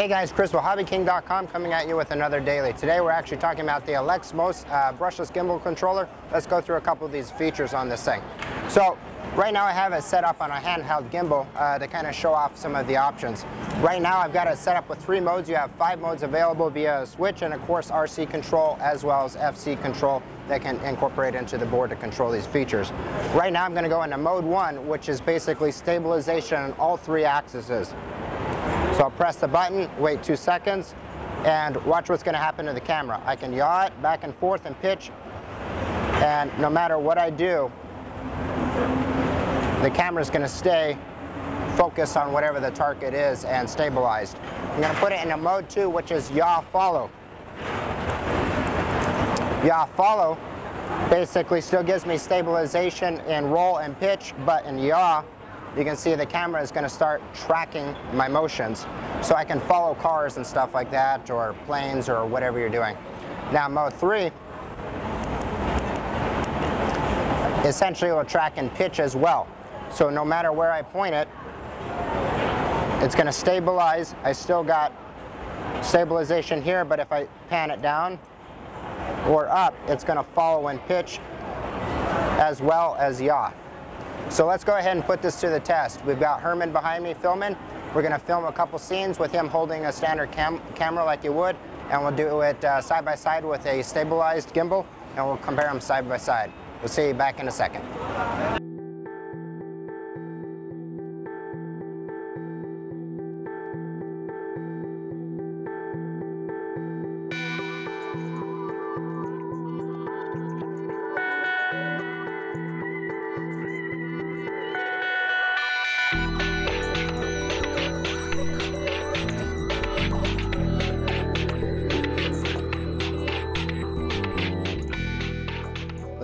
Hey guys, Chris with HobbyKing.com coming at you with another daily. Today we're actually talking about the Alexmos uh, brushless gimbal controller. Let's go through a couple of these features on this thing. So right now I have it set up on a handheld gimbal uh, to kind of show off some of the options. Right now I've got it set up with three modes. You have five modes available via a switch and of course RC control as well as FC control that can incorporate into the board to control these features. Right now I'm going to go into mode one which is basically stabilization on all three axes. So I'll press the button, wait two seconds, and watch what's going to happen to the camera. I can yaw it back and forth and pitch, and no matter what I do, the camera is going to stay focused on whatever the target is and stabilized. I'm going to put it in a mode 2, which is yaw follow. Yaw follow basically still gives me stabilization in roll and pitch, but in yaw, you can see the camera is going to start tracking my motions so I can follow cars and stuff like that or planes or whatever you're doing. Now mode 3 essentially will track in pitch as well. So no matter where I point it, it's going to stabilize. I still got stabilization here, but if I pan it down or up, it's going to follow in pitch as well as yaw. So let's go ahead and put this to the test. We've got Herman behind me filming. We're going to film a couple scenes with him holding a standard cam camera like you would, and we'll do it uh, side by side with a stabilized gimbal, and we'll compare them side by side. We'll see you back in a second.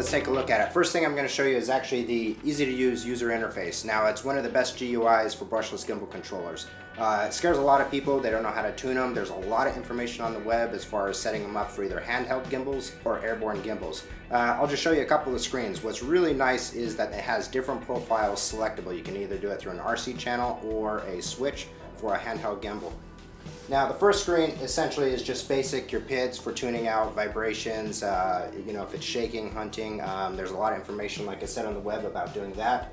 Let's take a look at it. First thing I'm going to show you is actually the easy to use user interface. Now it's one of the best GUIs for brushless gimbal controllers. Uh, it scares a lot of people, they don't know how to tune them. There's a lot of information on the web as far as setting them up for either handheld gimbals or airborne gimbals. Uh, I'll just show you a couple of screens. What's really nice is that it has different profiles selectable. You can either do it through an RC channel or a switch for a handheld gimbal. Now the first screen essentially is just basic, your PIDs for tuning out vibrations, uh, you know, if it's shaking, hunting, um, there's a lot of information like I said on the web about doing that.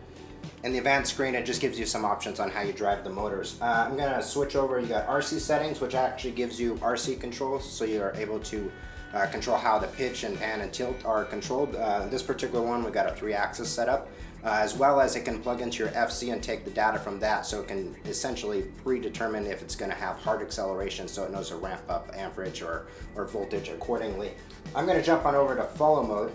And the advanced screen, it just gives you some options on how you drive the motors. Uh, I'm gonna switch over, you got RC settings, which actually gives you RC controls, so you are able to uh, control how the pitch and pan and tilt are controlled. Uh, this particular one, we've got a three axis setup uh, as well as it can plug into your FC and take the data from that so it can essentially predetermine if it's going to have hard acceleration so it knows to ramp up amperage or, or voltage accordingly. I'm going to jump on over to follow mode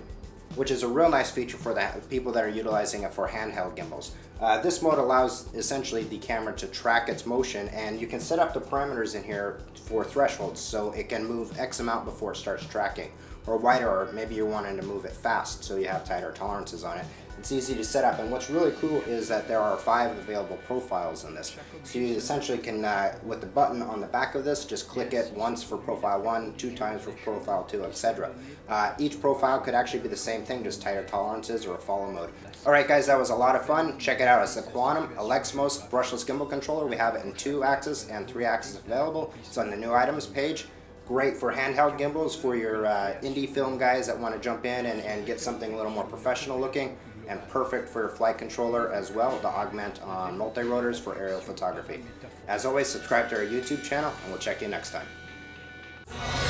which is a real nice feature for the people that are utilizing it for handheld gimbals. Uh, this mode allows essentially the camera to track its motion and you can set up the parameters in here for thresholds so it can move X amount before it starts tracking or wider or maybe you're wanting to move it fast so you have tighter tolerances on it. It's easy to set up and what's really cool is that there are five available profiles in this. So you essentially can, uh, with the button on the back of this, just click it once for profile 1, two times for profile 2, etc. Uh, each profile could actually be the same thing, just tighter tolerances or a follow mode. Alright guys, that was a lot of fun. Check it out. It's the Quanum Alexmos brushless gimbal controller. We have it in two axis and three axis available. It's on the new items page great for handheld gimbals for your uh, indie film guys that want to jump in and, and get something a little more professional looking and perfect for your flight controller as well to augment on multi-rotors for aerial photography. As always, subscribe to our YouTube channel and we'll check you next time.